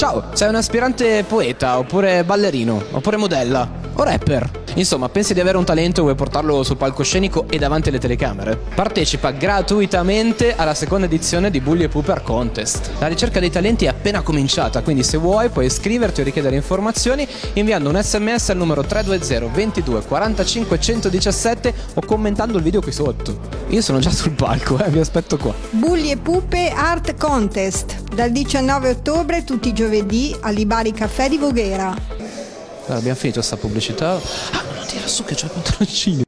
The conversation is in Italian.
Ciao, sei un aspirante poeta, oppure ballerino, oppure modella, o rapper? Insomma, pensi di avere un talento e vuoi portarlo sul palcoscenico e davanti alle telecamere? Partecipa gratuitamente alla seconda edizione di Bully e Pooper Contest. La ricerca dei talenti è appena cominciata, quindi se vuoi puoi iscriverti o richiedere informazioni inviando un sms al numero 320 22 45 117 o commentando il video qui sotto. Io sono già sul palco, eh, vi aspetto qua. Bulli e Pupe Art Contest dal 19 ottobre tutti i giovedì all'Ibari Caffè di Voghera. Allora, abbiamo finito sta pubblicità. Ah, non tira su che c'ho i pantaloncini.